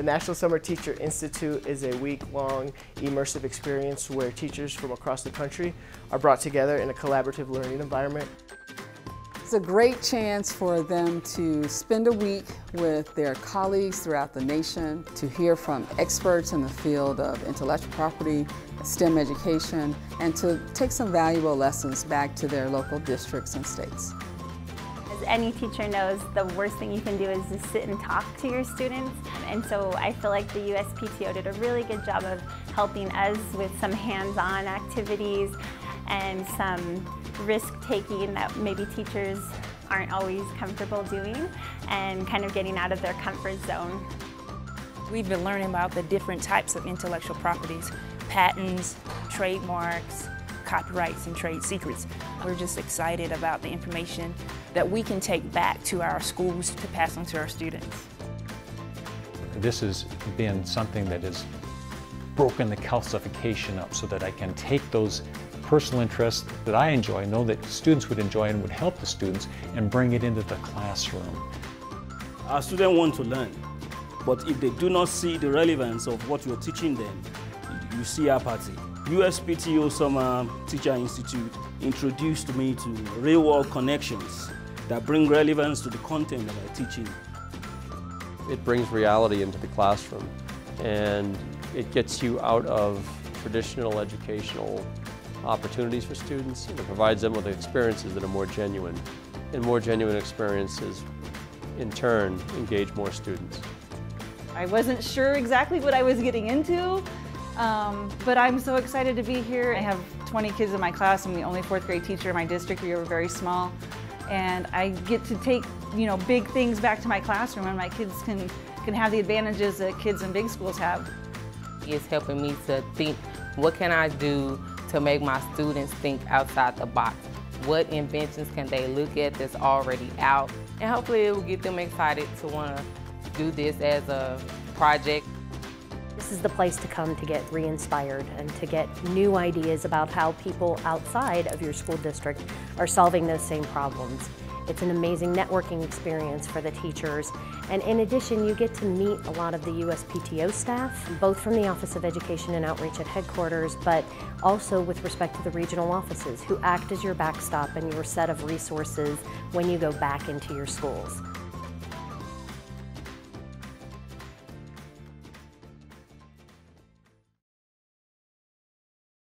The National Summer Teacher Institute is a week-long immersive experience where teachers from across the country are brought together in a collaborative learning environment. It's a great chance for them to spend a week with their colleagues throughout the nation, to hear from experts in the field of intellectual property, STEM education, and to take some valuable lessons back to their local districts and states any teacher knows the worst thing you can do is just sit and talk to your students. And so I feel like the USPTO did a really good job of helping us with some hands-on activities and some risk-taking that maybe teachers aren't always comfortable doing and kind of getting out of their comfort zone. We've been learning about the different types of intellectual properties, patents, trademarks, copyrights and trade secrets. We're just excited about the information that we can take back to our schools to pass on to our students. This has been something that has broken the calcification up so that I can take those personal interests that I enjoy, know that students would enjoy and would help the students, and bring it into the classroom. Our students want to learn, but if they do not see the relevance of what you're teaching them, you see apathy. USPTO Summer Teacher Institute introduced me to real-world connections that bring relevance to the content that I teach teaching. It brings reality into the classroom and it gets you out of traditional educational opportunities for students and it provides them with experiences that are more genuine. And more genuine experiences, in turn, engage more students. I wasn't sure exactly what I was getting into, um, but I'm so excited to be here. I have 20 kids in my class. I'm the only fourth grade teacher in my district. We are very small. And I get to take, you know, big things back to my classroom and my kids can, can have the advantages that kids in big schools have. It's helping me to think, what can I do to make my students think outside the box? What inventions can they look at that's already out? And hopefully it will get them excited to want to do this as a project this is the place to come to get re-inspired and to get new ideas about how people outside of your school district are solving those same problems. It's an amazing networking experience for the teachers. And in addition, you get to meet a lot of the USPTO staff, both from the Office of Education and Outreach at headquarters, but also with respect to the regional offices who act as your backstop and your set of resources when you go back into your schools.